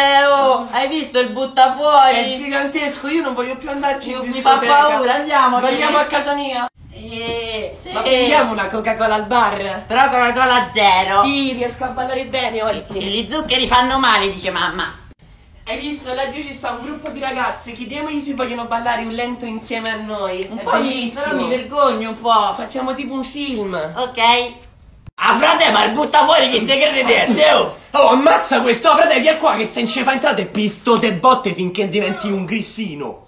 Matteo, hai visto il È buttafuori? gigantesco, io non voglio più andarci in Mi fa paura, andiamo. Andiamo sì. a casa mia. Eh, Sì. Ma prendiamo una Coca-Cola al bar? Però Coca-Cola zero. Sì, riesco a ballare bene E oggi. gli zuccheri fanno male, dice mamma. Hai visto? Laggiù ci sta un gruppo di ragazze, chiediamogli se vogliono ballare un lento insieme a noi. Un È po' bellissimo. però mi vergogno un po'. Facciamo tipo un film. Ok. Ah, frate, ma il buttafuori chi crede di essere? oh? Oh, ammazza questo, frate, via qua che sta in cefa entrate e pisto te botte finché diventi un grissino.